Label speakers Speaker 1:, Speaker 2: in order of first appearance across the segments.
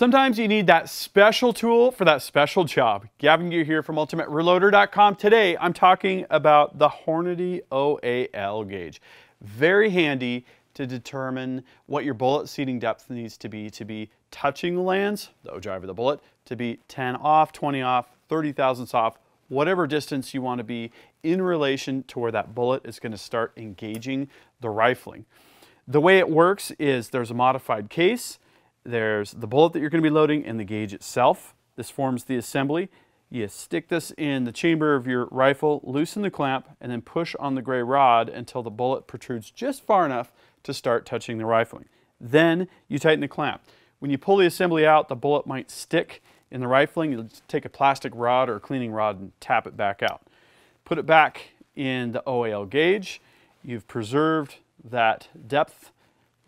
Speaker 1: Sometimes you need that special tool for that special job. Gavin Gear here from UltimateReloader.com. Today I'm talking about the Hornady OAL gauge. Very handy to determine what your bullet seating depth needs to be to be touching the lands, the ogive of the bullet, to be 10 off, 20 off, 30 thousandths off, whatever distance you want to be in relation to where that bullet is going to start engaging the rifling. The way it works is there's a modified case, there's the bullet that you're going to be loading and the gauge itself. This forms the assembly. You stick this in the chamber of your rifle, loosen the clamp, and then push on the gray rod until the bullet protrudes just far enough to start touching the rifling. Then you tighten the clamp. When you pull the assembly out, the bullet might stick in the rifling. You'll take a plastic rod or a cleaning rod and tap it back out. Put it back in the OAL gauge. You've preserved that depth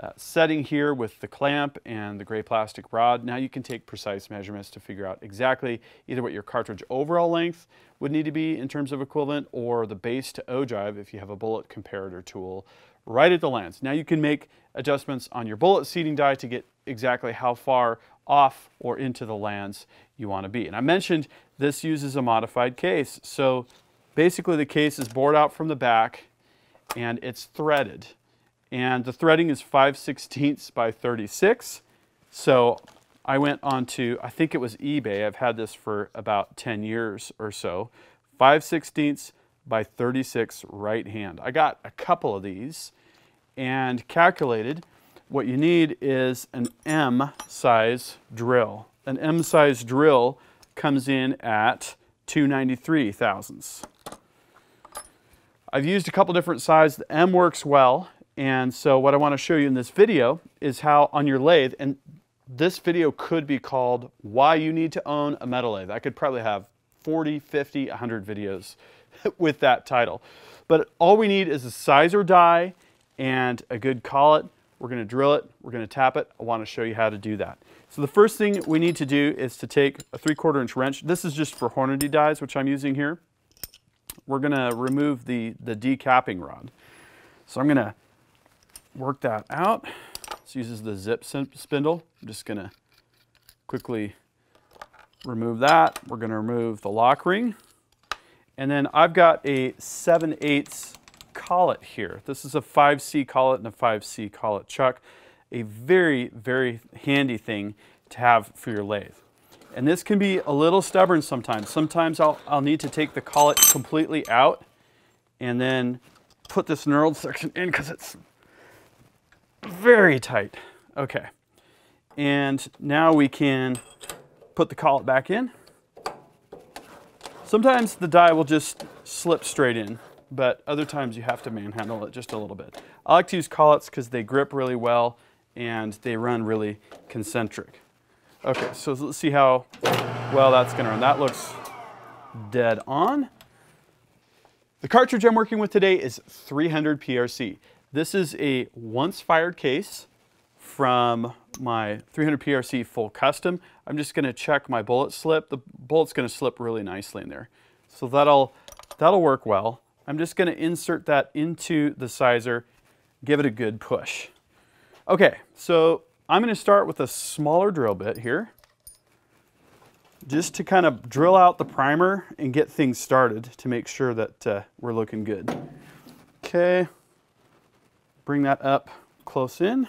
Speaker 1: uh, setting here with the clamp and the gray plastic rod. Now you can take precise measurements to figure out exactly either what your cartridge overall length would need to be in terms of equivalent or the base to ogive if you have a bullet comparator tool right at the lands. Now you can make adjustments on your bullet seating die to get exactly how far off or into the lands you want to be. And I mentioned this uses a modified case. So basically the case is bored out from the back and it's threaded and the threading is 5 16ths by 36. So I went on to, I think it was eBay, I've had this for about 10 years or so, 5 16ths by 36 right hand. I got a couple of these and calculated what you need is an M size drill. An M size drill comes in at 293 thousandths. I've used a couple different sizes. The M works well and so what I want to show you in this video is how on your lathe, and this video could be called why you need to own a metal lathe. I could probably have 40, 50, 100 videos with that title. But all we need is a sizer die and a good collet. We're going to drill it, we're going to tap it. I want to show you how to do that. So the first thing we need to do is to take a 3 quarter inch wrench. This is just for Hornady dies, which I'm using here. We're going to remove the, the decapping rod. So I'm going to work that out. This uses the zip spindle. I'm just gonna quickly remove that. We're gonna remove the lock ring. And then I've got a 7 8 collet here. This is a 5C collet and a 5C collet chuck. A very, very handy thing to have for your lathe. And this can be a little stubborn sometimes. Sometimes I'll, I'll need to take the collet completely out and then put this knurled section in because it's very tight. Okay. And now we can put the collet back in. Sometimes the die will just slip straight in, but other times you have to manhandle it just a little bit. I like to use collets because they grip really well and they run really concentric. Okay, so let's see how well that's gonna run. That looks dead on. The cartridge I'm working with today is 300 PRC. This is a once fired case from my 300 PRC full custom. I'm just gonna check my bullet slip. The bullet's gonna slip really nicely in there. So that'll, that'll work well. I'm just gonna insert that into the sizer, give it a good push. Okay, so I'm gonna start with a smaller drill bit here just to kind of drill out the primer and get things started to make sure that uh, we're looking good. Okay, Bring that up close in.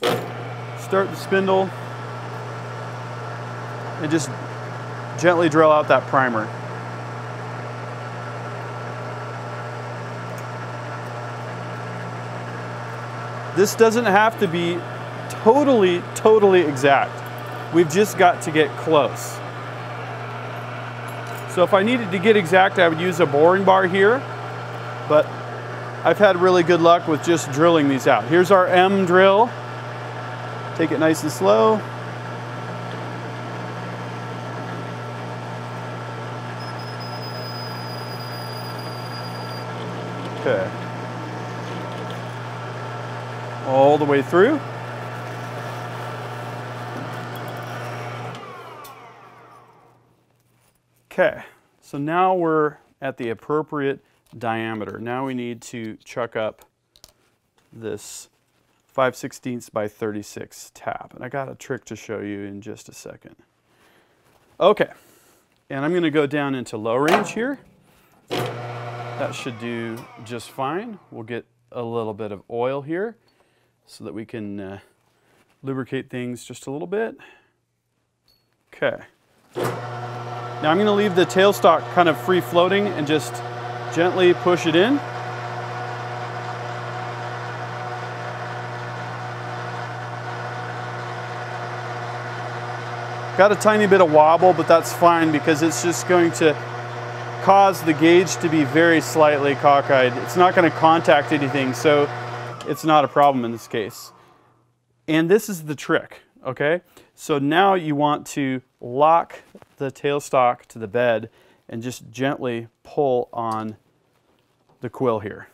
Speaker 1: Start the spindle and just gently drill out that primer. This doesn't have to be totally, totally exact. We've just got to get close. So if I needed to get exact, I would use a boring bar here, but I've had really good luck with just drilling these out. Here's our M drill. Take it nice and slow. Okay. All the way through. Okay, so now we're at the appropriate diameter. Now we need to chuck up this 5 16ths by 36 tap. And I got a trick to show you in just a second. Okay, and I'm gonna go down into low range here. That should do just fine. We'll get a little bit of oil here so that we can uh, lubricate things just a little bit. Okay. Now I'm going to leave the tailstock kind of free floating and just gently push it in. Got a tiny bit of wobble, but that's fine because it's just going to cause the gauge to be very slightly cockeyed. It's not going to contact anything, so it's not a problem in this case. And this is the trick, okay? So now you want to lock the tailstock to the bed and just gently pull on the quill here.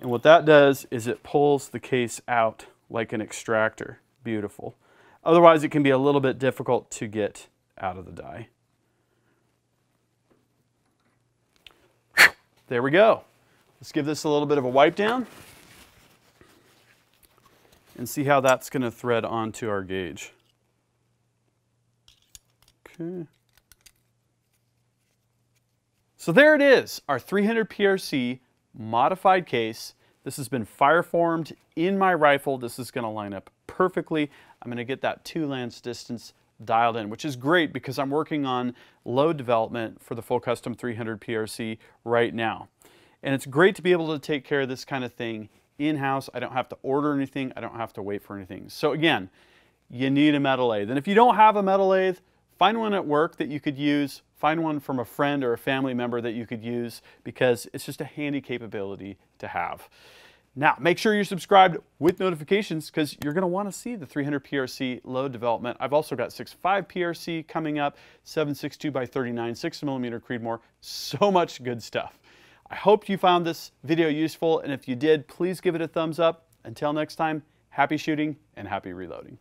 Speaker 1: And what that does is it pulls the case out like an extractor. Beautiful. Otherwise, it can be a little bit difficult to get out of the die. There we go. Let's give this a little bit of a wipe down and see how that's going to thread onto our gauge. Okay. So there it is, our 300 PRC modified case. This has been fire formed in my rifle. This is going to line up perfectly. I'm going to get that to-lands distance dialed in, which is great because I'm working on load development for the full custom 300 PRC right now. And it's great to be able to take care of this kind of thing in-house. I don't have to order anything. I don't have to wait for anything. So again, you need a metal lathe. And if you don't have a metal lathe, find one at work that you could use. Find one from a friend or a family member that you could use because it's just a handy capability to have. Now, make sure you're subscribed with notifications because you're going to want to see the 300 PRC load development. I've also got 6.5 PRC coming up, 7.62 by 39, 6 millimeter Creedmoor. So much good stuff. I hope you found this video useful, and if you did, please give it a thumbs up. Until next time, happy shooting and happy reloading.